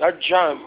That jump